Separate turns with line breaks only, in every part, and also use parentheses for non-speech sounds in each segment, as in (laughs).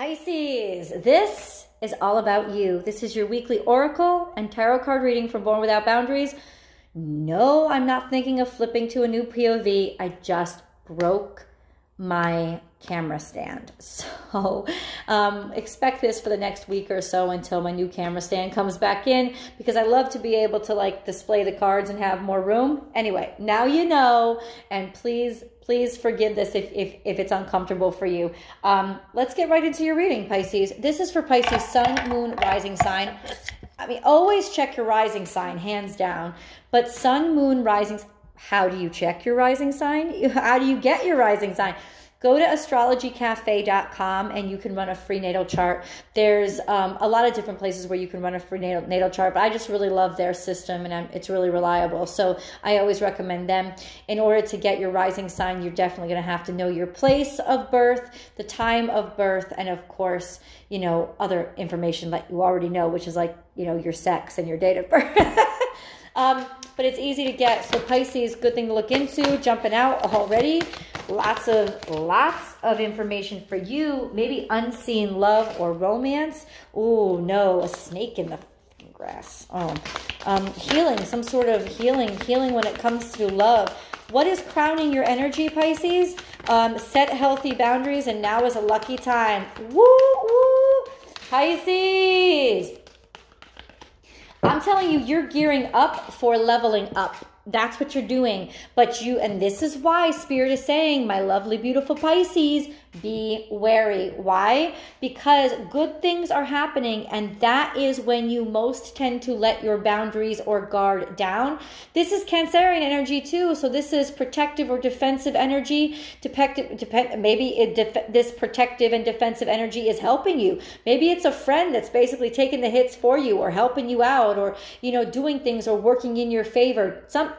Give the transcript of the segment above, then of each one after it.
Pisces, this is all about you. This is your weekly oracle and tarot card reading from Born Without Boundaries. No, I'm not thinking of flipping to a new POV. I just broke my camera stand. (laughs) So um, expect this for the next week or so until my new camera stand comes back in because I love to be able to like display the cards and have more room. Anyway, now you know, and please, please forgive this if, if, if it's uncomfortable for you. Um, let's get right into your reading, Pisces. This is for Pisces, Sun, Moon, Rising sign. I mean, always check your rising sign, hands down. But Sun, Moon, Rising, how do you check your rising sign? (laughs) How do you get your rising sign? go to astrologycafe.com and you can run a free natal chart. There's um, a lot of different places where you can run a free natal, natal chart, but I just really love their system and I'm, it's really reliable. So I always recommend them. In order to get your rising sign, you're definitely going to have to know your place of birth, the time of birth, and of course, you know, other information that you already know, which is like, you know, your sex and your date of birth. (laughs) um, but it's easy to get. So Pisces, good thing to look into, jumping out already. Lots of lots of information for you. Maybe unseen love or romance. Oh no a snake in the grass. Oh. Um, healing some sort of healing healing when it comes to love. What is crowning your energy pisces? Um, set healthy boundaries and now is a lucky time. Woo woo. Pisces i'm telling you you're gearing up for leveling up that's what you're doing. But you, and this is why Spirit is saying, my lovely, beautiful Pisces, be wary. Why? Because good things are happening, and that is when you most tend to let your boundaries or guard down. This is Cancerian energy too, so this is protective or defensive energy. Depend, depend, maybe it def, this protective and defensive energy is helping you. Maybe it's a friend that's basically taking the hits for you, or helping you out, or you know doing things or working in your favor. Some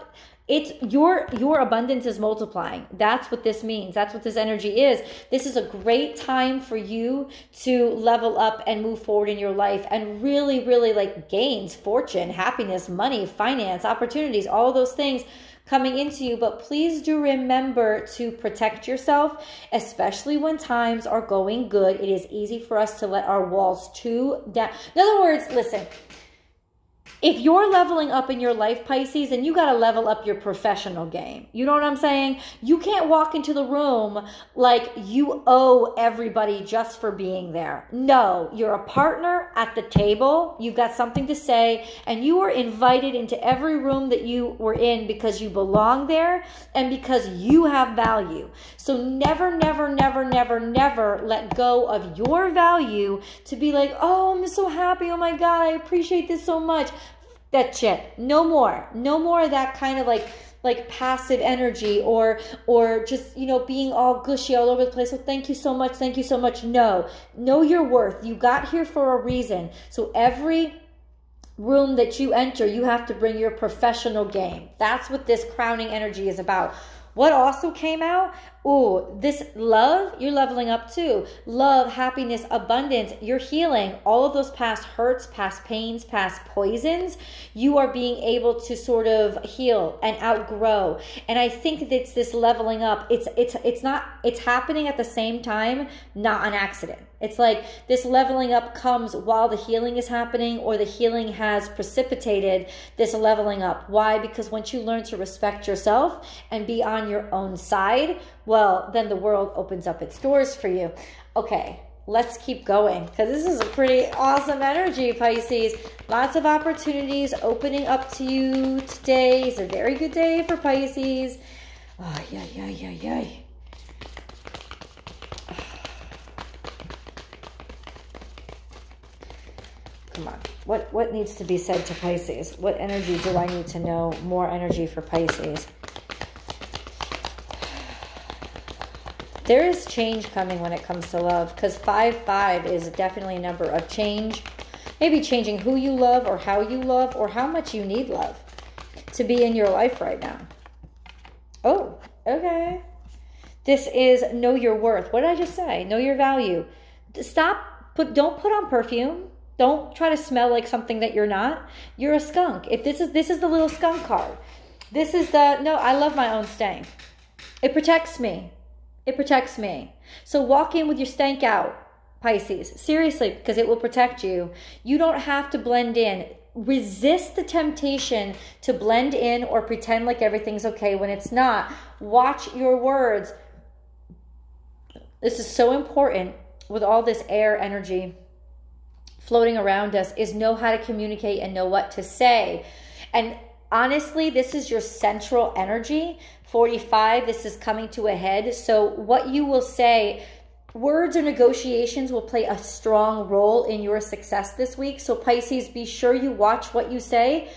it's your your abundance is multiplying. That's what this means. That's what this energy is. This is a great time for you to level up and move forward in your life and really really like gains fortune happiness money finance opportunities all those things coming into you. But please do remember to protect yourself especially when times are going good. It is easy for us to let our walls too down in other words listen if you're leveling up in your life, Pisces, then you got to level up your professional game. You know what I'm saying? You can't walk into the room like you owe everybody just for being there. No, you're a partner at the table. You've got something to say, and you were invited into every room that you were in because you belong there and because you have value. So never, never, never, never, never let go of your value to be like, oh, I'm so happy. Oh my God, I appreciate this so much that shit. No more. No more of that kind of like like passive energy or or just you know being all gushy all over the place. So thank you so much. Thank you so much. No. Know your worth. You got here for a reason. So every room that you enter, you have to bring your professional game. That's what this crowning energy is about. What also came out? Oh, this love, you're leveling up too. Love, happiness, abundance, you're healing all of those past hurts, past pains, past poisons. You are being able to sort of heal and outgrow. And I think that it's this leveling up. It's it's it's not it's happening at the same time, not an accident. It's like this leveling up comes while the healing is happening or the healing has precipitated this leveling up. Why? Because once you learn to respect yourself and be on your own side, well, then the world opens up its doors for you. Okay, let's keep going because this is a pretty awesome energy, Pisces. Lots of opportunities opening up to you today. It's a very good day for Pisces. Oh, yeah, yeah, yeah, yeah. (sighs) Come on. What what needs to be said to Pisces? What energy do I need to know? More energy for Pisces. There is change coming when it comes to love because 5 5 is definitely a number of change. Maybe changing who you love or how you love or how much you need love to be in your life right now. Oh, okay. This is know your worth. What did I just say? Know your value. Stop put don't put on perfume. Don't try to smell like something that you're not. You're a skunk. If this is this is the little skunk card. This is the no, I love my own stank. It protects me. It protects me. So walk in with your stank out. Pisces. Seriously, because it will protect you. You don't have to blend in. Resist the temptation to blend in or pretend like everything's okay when it's not. Watch your words. This is so important with all this air energy floating around us is know how to communicate and know what to say. And honestly, this is your central energy. 45, this is coming to a head. So, what you will say, words or negotiations will play a strong role in your success this week. So, Pisces, be sure you watch what you say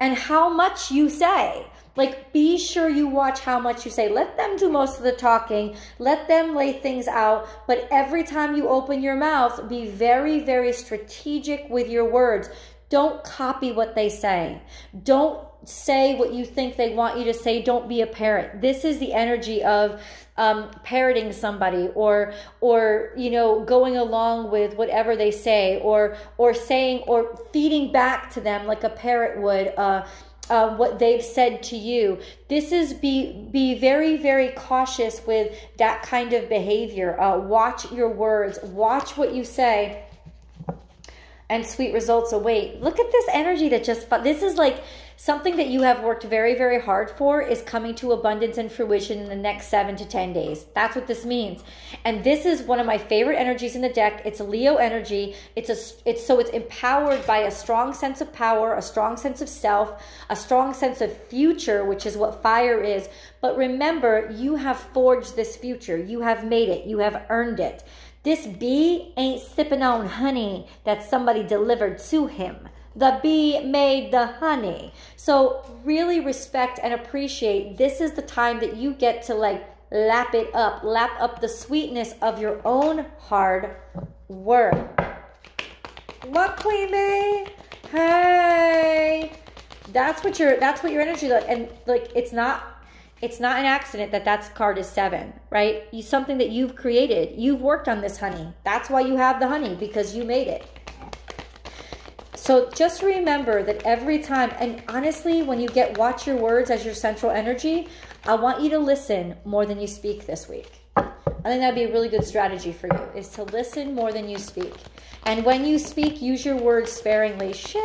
and how much you say. Like, be sure you watch how much you say. Let them do most of the talking. Let them lay things out. But every time you open your mouth, be very, very strategic with your words. Don't copy what they say. Don't say what you think they want you to say. Don't be a parrot. This is the energy of um, parroting somebody or or you know going along with whatever they say or or saying or feeding back to them like a parrot would. Uh, uh, what they've said to you. This is be be very very cautious with that kind of behavior. Uh, watch your words. Watch what you say. And sweet results await. Look at this energy that just. This is like something that you have worked very, very hard for is coming to abundance and fruition in the next seven to 10 days. That's what this means. And this is one of my favorite energies in the deck. It's Leo energy. It's a, it's so it's empowered by a strong sense of power, a strong sense of self, a strong sense of future, which is what fire is. But remember, you have forged this future. You have made it. You have earned it. This bee ain't sipping on honey that somebody delivered to him. The bee made the honey. So really respect and appreciate this is the time that you get to like lap it up, lap up the sweetness of your own hard work. What Queen Bee? Hey. That's what your that's what your energy like and like it's not it's not an accident that that's card is seven, right? You something that you've created. You've worked on this honey. That's why you have the honey because you made it. So just remember that every time, and honestly, when you get watch your words as your central energy, I want you to listen more than you speak this week. I think that'd be a really good strategy for you is to listen more than you speak. And when you speak, use your words sparingly. Share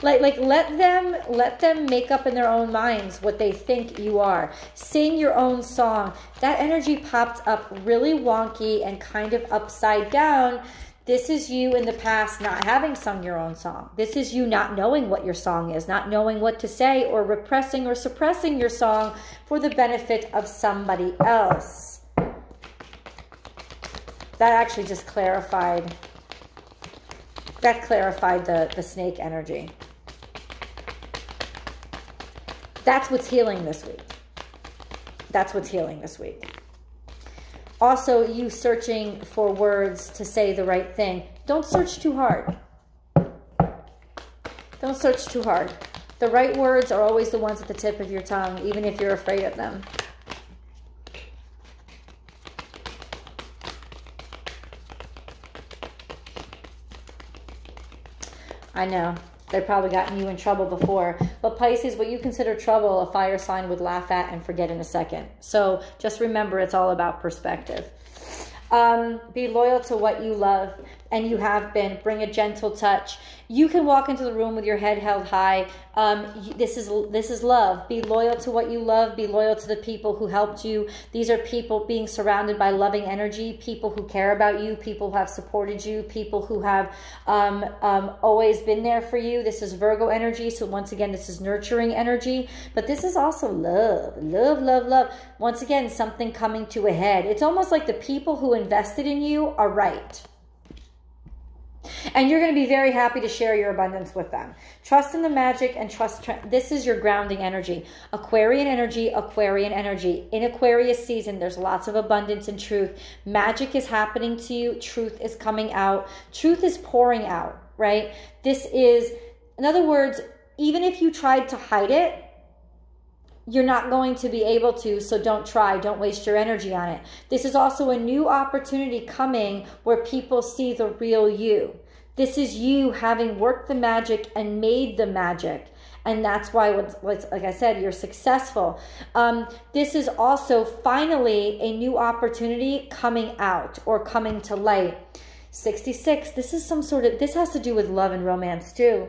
like like let them let them make up in their own minds what they think you are. Sing your own song. That energy popped up really wonky and kind of upside down this is you in the past not having sung your own song. This is you not knowing what your song is, not knowing what to say, or repressing or suppressing your song for the benefit of somebody else. That actually just clarified that clarified the, the snake energy. That's what's healing this week. That's what's healing this week. Also, you searching for words to say the right thing. Don't search too hard. Don't search too hard. The right words are always the ones at the tip of your tongue, even if you're afraid of them. I know. They've probably gotten you in trouble before. But Pisces, what you consider trouble, a fire sign would laugh at and forget in a second. So just remember, it's all about perspective. Um, be loyal to what you love and you have been. Bring a gentle touch. You can walk into the room with your head held high. Um, this is this is love. Be loyal to what you love. Be loyal to the people who helped you. These are people being surrounded by loving energy. People who care about you. People who have supported you. People who have um, um, always been there for you. This is Virgo energy. So once again, this is nurturing energy. But this is also love, love, love, love. Once again, something coming to a head. It's almost like the people who invested in you are right. And you're going to be very happy to share your abundance with them. Trust in the magic and trust. this is your grounding energy. Aquarian energy, Aquarian energy. In Aquarius season, there's lots of abundance and truth. Magic is happening to you. Truth is coming out. Truth is pouring out, right? This is, in other words, even if you tried to hide it, you're not going to be able to, so don't try. Don't waste your energy on it. This is also a new opportunity coming where people see the real you. This is you having worked the magic and made the magic. And that's why, like I said, you're successful. Um, this is also finally a new opportunity coming out or coming to light. 66, this is some sort of, this has to do with love and romance too.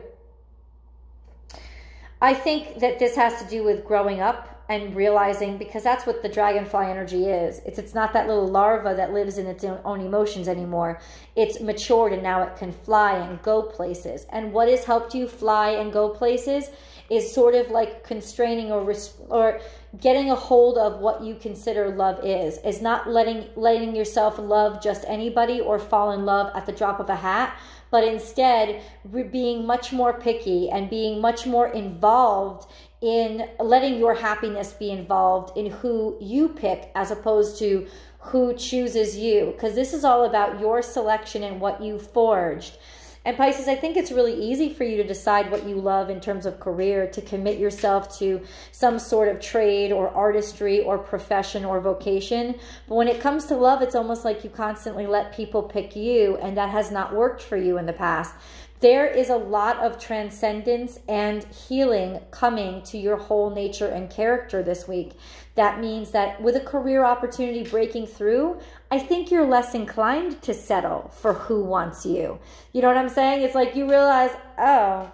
I think that this has to do with growing up and realizing because that's what the dragonfly energy is. It's it's not that little larva that lives in its own, emotions anymore. It's matured and now it can fly and go places. And what has helped you fly and go places is sort of like constraining or or getting a hold of what you consider love is. Is not letting letting yourself love just anybody or fall in love at the drop of a hat, but instead being much more picky and being much more involved in letting your happiness be involved in who you pick as opposed to who chooses you. Because this is all about your selection and what you forged. And Pisces, I think it's really easy for you to decide what you love in terms of career, to commit yourself to some sort of trade or artistry or profession or vocation. But when it comes to love, it's almost like you constantly let people pick you, and that has not worked for you in the past there is a lot of transcendence and healing coming to your whole nature and character this week. That means that with a career opportunity breaking through, I think you're less inclined to settle for who wants you. You know what I'm saying? It's like you realize, oh,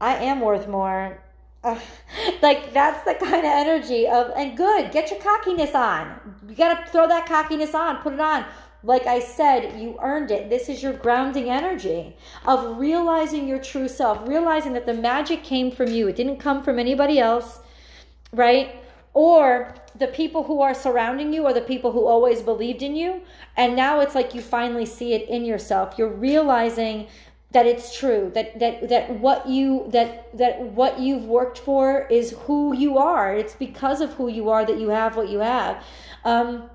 I am worth more. (laughs) Like that's the kind of energy of and good get your cockiness on you got to throw that cockiness on put it on like I said, you earned it. This is your grounding energy of realizing your true self, realizing that the magic came from you. It didn't come from anybody else, right? Or the people who are surrounding you are the people who always believed in you. And now it's like you finally see it in yourself. You're realizing that it's true that that that what you that that what you've worked for is who you are it's because of who you are that you have what you have um,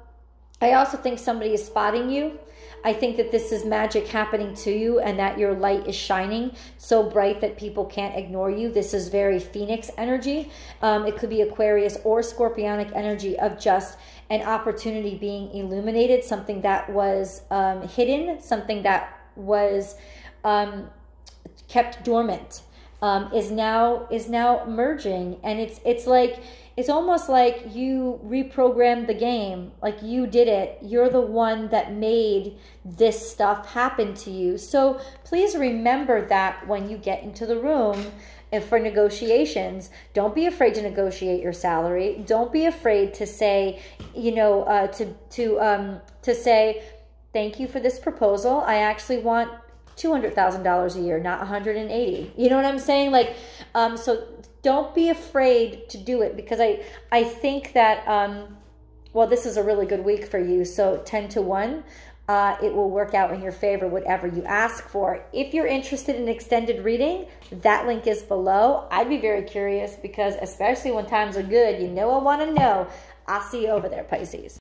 I also think somebody is spotting you. I think that this is magic happening to you and that your light is shining so bright that people can't ignore you. This is very Phoenix energy. Um, it could be Aquarius or Scorpionic energy of just an opportunity being illuminated, something that was um, hidden, something that was um, kept dormant. Um, is now is now merging. And it's it's like it's almost like you reprogrammed the game. Like you did it. You're the one that made this stuff happen to you. So please remember that when you get into the room and for negotiations don't be afraid to negotiate your salary. Don't be afraid to say you know uh, to to um to say thank you for this proposal. I actually want $200,000 a year, not 180. You know what I'm saying? Like, um, so don't be afraid to do it because I, I think that, um, well, this is a really good week for you. So 10 to 1, uh, it will work out in your favor, whatever you ask for. If you're interested in extended reading, that link is below. I'd be very curious because especially when times are good, you know I want to know. I'll see you over there, Pisces.